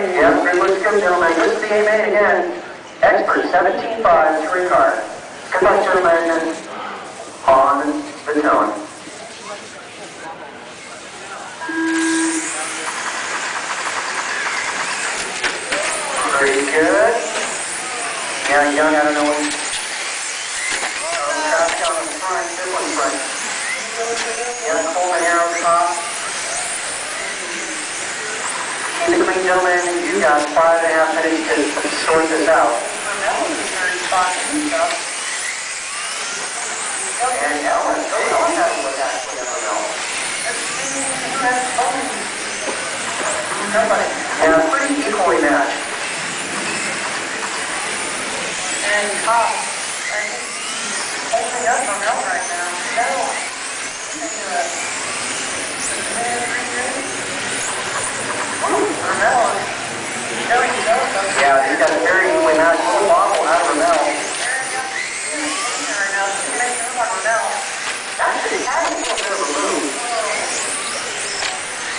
and gentlemen, this is the A-Main again. Expert 17.5, touring car. Goodbye, gentlemen. On the. Pretty good. Yeah, young, I don't know what. Oh, traffic on the front, this one's front. Yeah, Coleman here on top. It gentlemen. You got five and a half minutes to sort this out. And Ellen, go Ellen had a look at it, whatever. Yeah, pretty equally matched. And top, I think he's up on Mel right now. No. Ramel, showing you those. up there. Yeah, he's got a very equally matched little bobble out of Ramel. Right now, so you make it look like Ramel. Actually, he had a little bit of a move.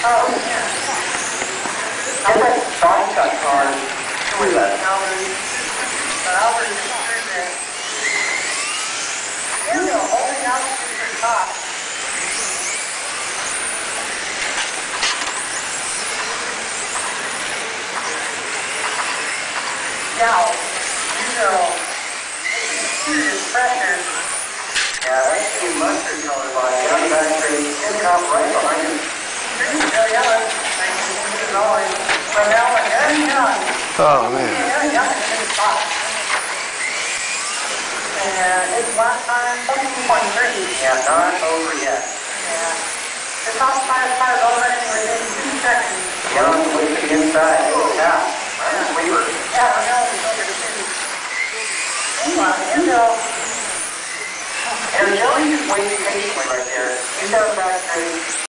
Oh, yeah. You that's the mustard color. On the back straight, in top right behind him. Here's Joe Yellen. Thank you. This is always Ramel and Aaron Young. Oh man. Aaron Young is in the spot. And it's last time, seventeen point three. Yeah, not over yet. Yeah. The top five cars already within two seconds. Young with the inside. Oh, yeah. Right, Weaver. Yeah, Ramel is over two. Meanwhile, here go. And Joey just waiting patiently right there. He's got a back straight.